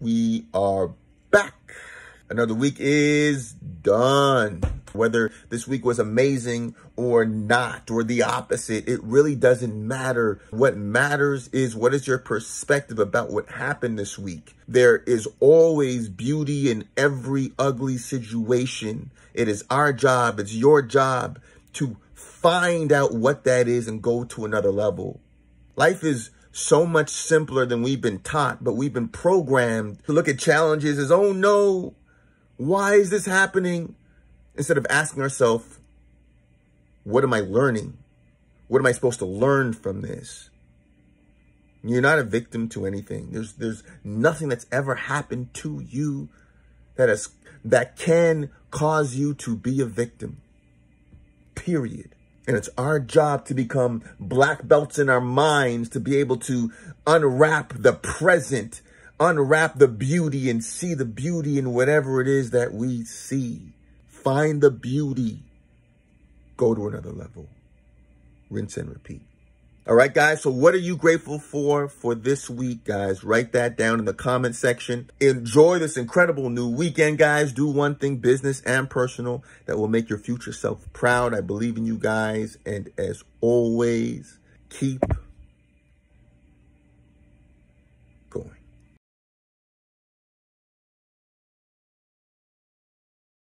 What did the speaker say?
we are back. Another week is done. Whether this week was amazing or not, or the opposite, it really doesn't matter. What matters is what is your perspective about what happened this week. There is always beauty in every ugly situation. It is our job, it's your job to find out what that is and go to another level. Life is so much simpler than we've been taught, but we've been programmed to look at challenges as, oh no, why is this happening? Instead of asking ourselves, what am I learning? What am I supposed to learn from this? You're not a victim to anything. There's there's nothing that's ever happened to you that has that can cause you to be a victim. Period. And it's our job to become black belts in our minds to be able to unwrap the present, unwrap the beauty and see the beauty in whatever it is that we see. Find the beauty. Go to another level. Rinse and repeat. All right, guys. So what are you grateful for for this week, guys? Write that down in the comment section. Enjoy this incredible new weekend, guys. Do one thing, business and personal, that will make your future self proud. I believe in you guys. And as always, keep going.